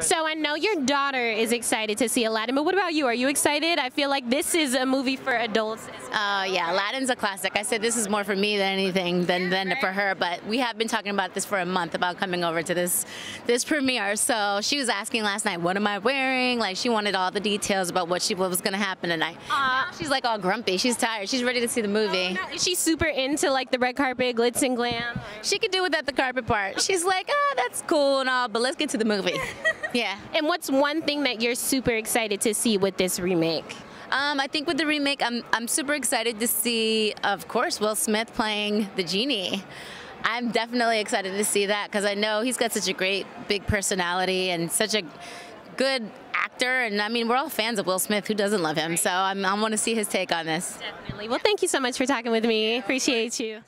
So I know your daughter is excited to see Aladdin, but what about you? Are you excited? I feel like this is a movie for adults. well. Uh, yeah, Aladdin's a classic. I said this is more for me than anything than, than for her, but we have been talking about this for a month about coming over to this this premiere. So she was asking last night, what am I wearing? Like she wanted all the details about what she what was gonna happen tonight. Aw. She's like all grumpy. She's tired. She's ready to see the movie. Is she super into like the red carpet, glitz and glam? She could do without the carpet part. She's like, ah, that's cool and all, but let's get to the movie. yeah. And what's one thing that you're super excited to see with this remake? Um, I think with the remake, I'm I'm super excited to see, of course, Will Smith playing the genie. I'm definitely excited to see that because I know he's got such a great big personality and such a good actor. And I mean, we're all fans of Will Smith. Who doesn't love him? So I'm, I want to see his take on this. Definitely. Well, thank you so much for talking with me. Appreciate you.